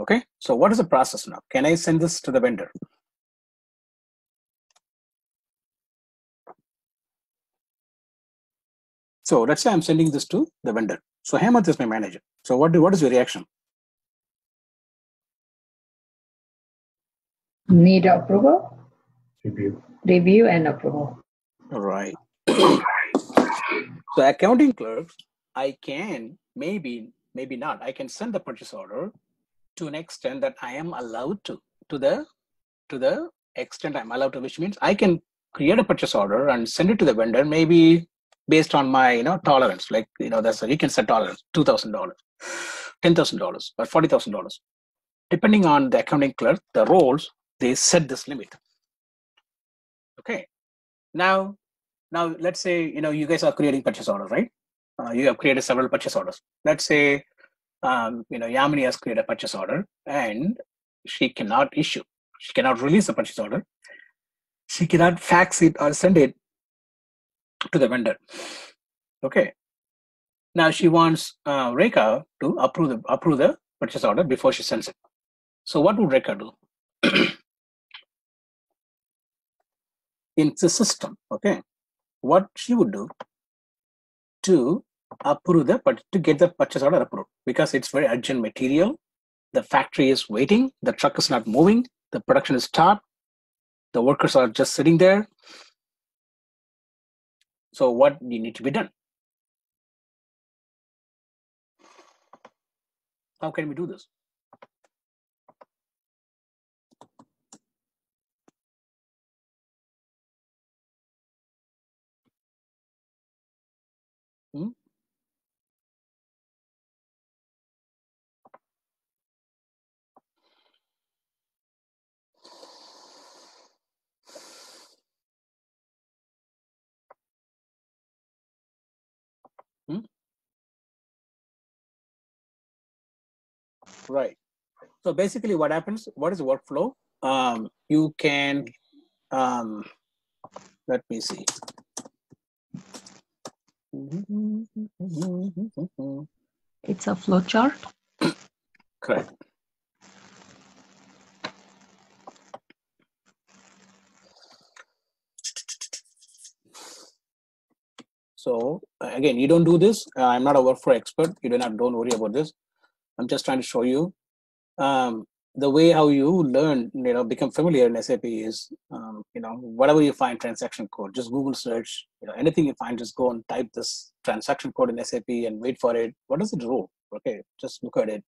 Okay, so what is the process now? Can I send this to the vendor? So let's say I'm sending this to the vendor. So Hemant is my manager. So what do, what is your reaction? Need approval, Review. review and approval. All right. so accounting clerk, I can maybe maybe not. I can send the purchase order to an extent that I am allowed to to the to the extent I'm allowed to, which means I can create a purchase order and send it to the vendor maybe based on my you know tolerance. Like you know that's a, you can set tolerance two thousand dollars, ten thousand dollars, or forty thousand dollars, depending on the accounting clerk. The roles they set this limit. Okay. Now now let's say you know you guys are creating purchase orders right uh, you have created several purchase orders let's say um, you know yamini has created a purchase order and she cannot issue. She cannot release the purchase order. She cannot fax it or send it to the vendor. Okay. Now she wants uh, Reka to approve the approve the purchase order before she sends it. So what would Reka do? In the system okay what she would do to approve the but to get the purchase order approved because it's very urgent material. The factory is waiting. The truck is not moving. The production is stopped. The workers are just sitting there. So what you need to be done? How can we do this? Hmm? Hmm? Right. So basically, what happens? What is workflow? Um, you can, um, let me see. It's a flow chart. Correct. So again, you don't do this. Uh, I'm not a workflow expert. You do not don't worry about this. I'm just trying to show you um, the way how you learn, you know, become familiar in SAP is, um, you know, whatever you find transaction code, just Google search, you know, anything you find, just go and type this transaction code in SAP and wait for it. What does it do? Okay, just look at it.